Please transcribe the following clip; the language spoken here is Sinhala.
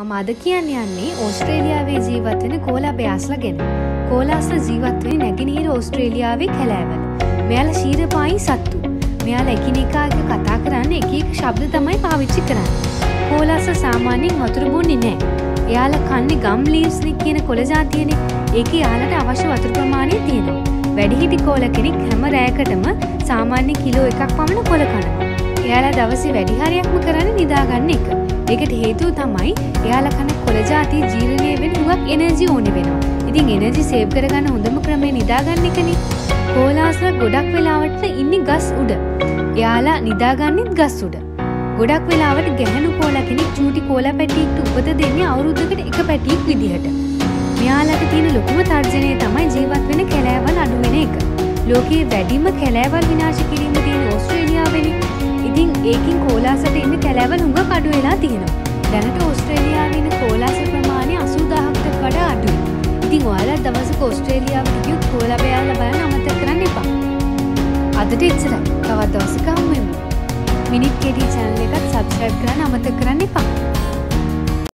මම අද කියන්න යන්නේ ඕස්ට්‍රේලියාවේ ජීවත්වෙන කෝලා බයාස්ල ගැන. කෝලාස්ල ජීවත්වෙන නැගෙනීර ඕස්ට්‍රේලියාවේ කැලෑවල. මෙයාල ශීරපායි සත්තු. මෙයාල එකිනෙකාක කතා කරන්න එක එක ශබ්ද තමයි පාවිච්චි කරන්න. කෝලාස සාමාන්‍යයෙන් වතුර බොන්නේ නෑ. එයාල කන්නේ ගම් ලීස්නෙක් කියන කොළජාතියනෙ ඒක යාලට අවශ්‍ය වතුර ප්‍රමාණය තියෙනවා. වැඩිහිටි කෝල කෙනෙක් හැම රෑකටම සාමාන්‍ය කිලෝ එකක් පමණ කොළ කනවා. එයාලා දවසේ වැඩිහරයක්ම කරන්න නිදාගන්න එක. ඒකට හේතුව තමයි එයාල කන කොළජාති ජීරණය වෙන හුවක් එනර්ජි ඕනි වෙනවා. ඉතින් එනර්ජි සේව් කරගන්න හොඳම ක්‍රමේ නිදාගන්න එකනේ. කෝලාස්ල ගොඩක් වෙලාවට ඉන්නේ ගස් උඩ. එයාලා නිදාගන්නෙත් ගස් උඩ. ගොඩක් වෙලාවට ගැහණු කෝලා කෙනෙක් චූටි කෝලා පැටියෙක්ට උපත දෙන්නේ අවුරුද්දකට එක පැටියෙක් විදිහට. මෙයාලට තියෙන ලොකුම තර්ජනය තමයි ජීවත් වෙන කැලෑවල් අඩු වෙන එක. ලෝකයේ වැඩිම කැලෑවල් විනාශ කිරීම තියෙන ඕස්ට්‍රේලියාවෙනි. ඉතින් ඒකින් කෝලාසට ඉන්න කැලෑවල් හුඟ අඩු වෙලා තියෙනවා. දැනට ඕස්ට්‍රේලියාවේ ඉන්න කෝලාස ප්‍රමාණය 80000කට වඩා අඩුයි. ඉතින් ඔයාලා දවසක ඕස්ට්‍රේලියාවට ගියොත් කෝලා බෑලා බලන්න අමතක කරන්න එපා. අදට එච්චරයි. තවත් දවසක හමු වෙමු. මිනිත් කෙටි channel එකත් subscribe කරන්න අමතක කරන්න එපා.